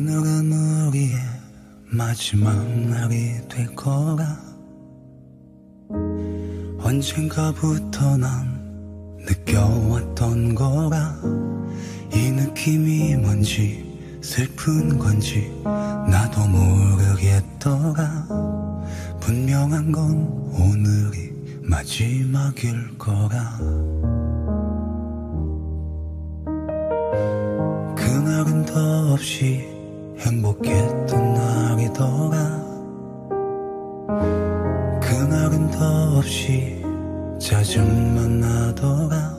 오늘은 우리의 마지막 날이 될 거라. 언젠가부터 난 느껴왔던 거라. 이 느낌이 뭔지 슬픈 건지 나도 모르겠더라. 분명한 건 오늘이 마지막일 거라. 그날은 더 없이 행복했던 날이더라 그날은 더없이 짜증만 나더라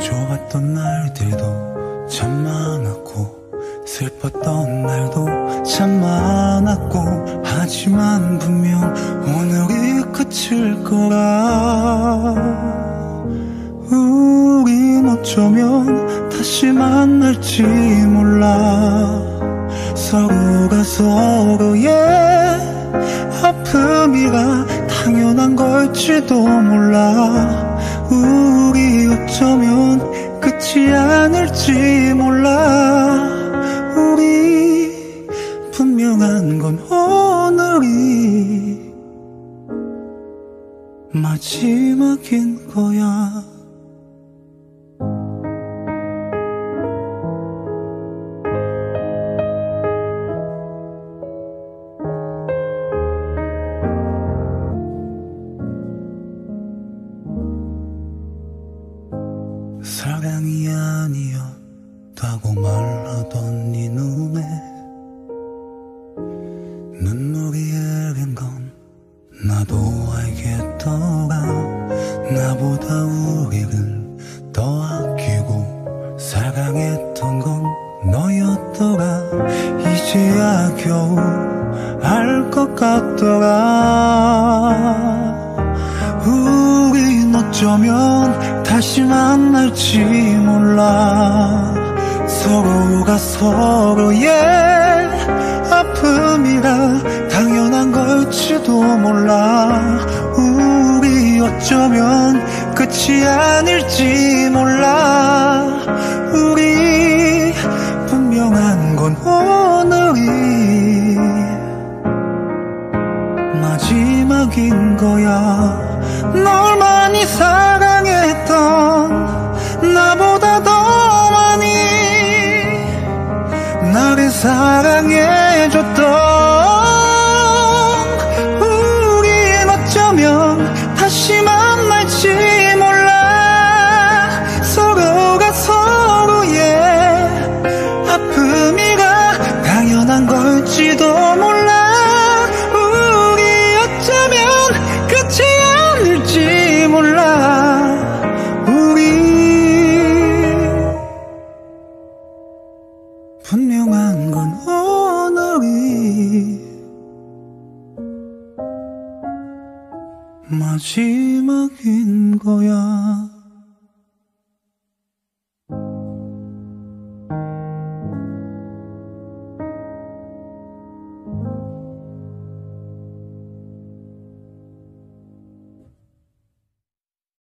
좋았던 날들도 참 많았고 슬펐던 날도 참 많았고 하지만 분명 오늘이 끝일 거라 우린 어쩌면 다시 만날지 몰라 서로가 서로의 아픔이라 당연한 걸지도 몰라. 우리 어쩌면 끝이 아닐지 몰라. 우리 분명한 건 오늘이 마지막인 거야 사랑이 아니었다고 말하던 네 눈에 눈물이 흐른 건 나도 알겠더라. 나보다 우리를 더 아끼고 사랑했던 건 너였더라. 이제야 겨우 알 것 같더라. 우린 어쩌면 다시 만날지 몰라. 서로가 서로의 아픔이라 당연한 걸지도 몰라. 우리 어쩌면 끝이 아닐지 몰라. 우리 분명한 건 오늘이 마지막인 거야 사랑해줬던 우린 어쩌면 마지막인 거야